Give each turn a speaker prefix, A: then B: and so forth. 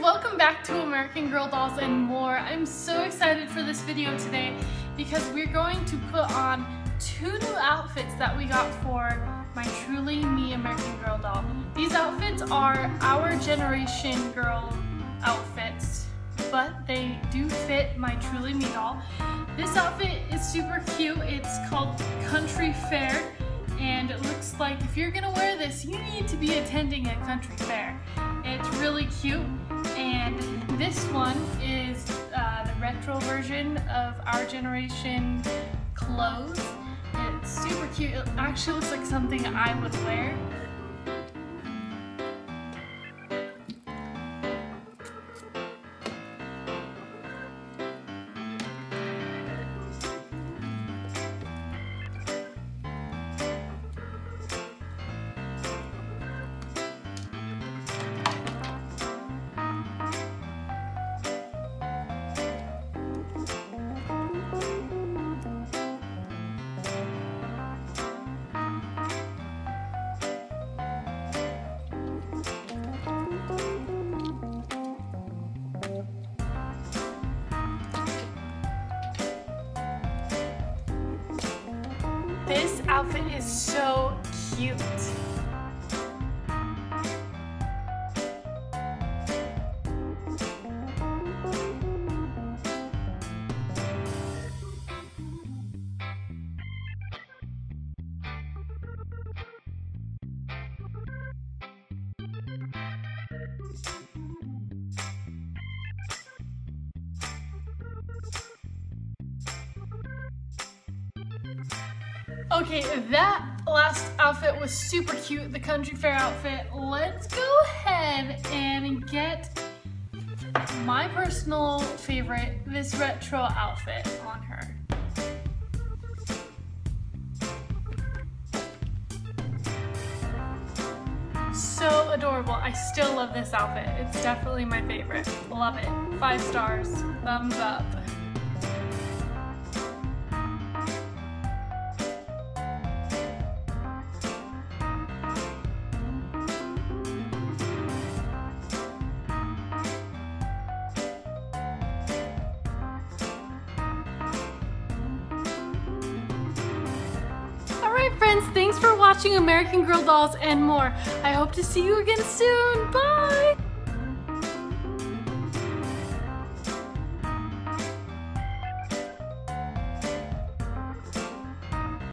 A: welcome back to American Girl Dolls and more. I'm so excited for this video today because we're going to put on two new outfits that we got for my Truly Me American Girl doll. These outfits are our generation girl outfits, but they do fit my Truly Me doll. This outfit is super cute. It's called Country Fair and it looks like if you're gonna wear this, you need to be attending a country fair. It's really cute, and this one is uh, the retro version of our generation clothes. It's super cute. It actually looks like something I would wear. This outfit is so cute. Okay, that last outfit was super cute, the country fair outfit. Let's go ahead and get my personal favorite, this retro outfit on her. So adorable. I still love this outfit. It's definitely my favorite. Love it. Five stars. Thumbs up. Friends, thanks for watching American Girl Dolls and more. I hope to see you again soon. Bye!